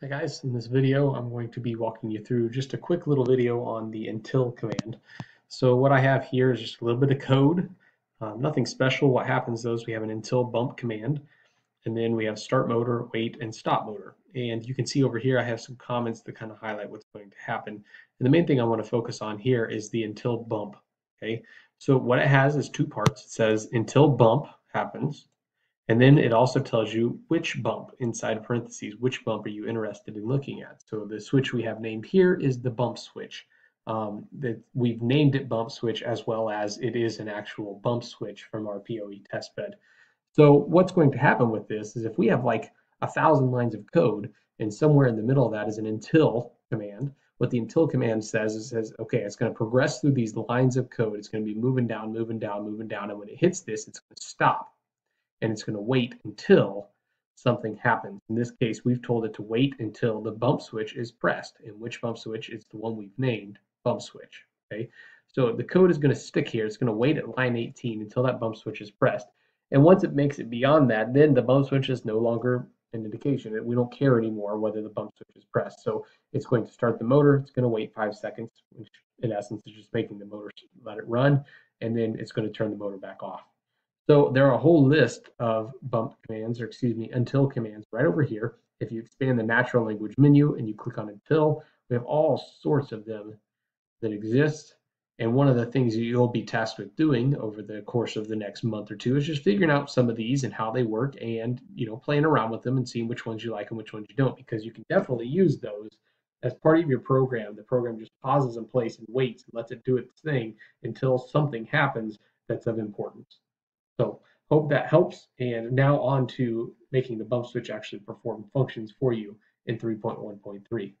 Hi guys, in this video I'm going to be walking you through just a quick little video on the until command. So what I have here is just a little bit of code, um, nothing special. What happens though is we have an until bump command and then we have start motor, wait, and stop motor. And you can see over here I have some comments that kind of highlight what's going to happen. And the main thing I want to focus on here is the until bump. Okay, so what it has is two parts. It says until bump happens, and then it also tells you which bump inside parentheses, which bump are you interested in looking at. So the switch we have named here is the bump switch. Um, that we've named it bump switch as well as it is an actual bump switch from our POE testbed. So what's going to happen with this is if we have like a thousand lines of code and somewhere in the middle of that is an until command, what the until command says is says, okay, it's going to progress through these lines of code. It's going to be moving down, moving down, moving down. And when it hits this, it's going to stop and it's going to wait until something happens. In this case, we've told it to wait until the bump switch is pressed. And which bump switch is the one we've named bump switch. Okay, so the code is going to stick here. It's going to wait at line 18 until that bump switch is pressed. And once it makes it beyond that, then the bump switch is no longer an indication. We don't care anymore whether the bump switch is pressed. So it's going to start the motor. It's going to wait five seconds, which in essence is just making the motor let it run. And then it's going to turn the motor back off. So there are a whole list of bump commands, or excuse me, until commands right over here. If you expand the natural language menu and you click on until, we have all sorts of them that exist. And one of the things you'll be tasked with doing over the course of the next month or two is just figuring out some of these and how they work and, you know, playing around with them and seeing which ones you like and which ones you don't, because you can definitely use those as part of your program. The program just pauses in place and waits and lets it do its thing until something happens that's of importance. So hope that helps. And now on to making the bump switch actually perform functions for you in 3.1.3.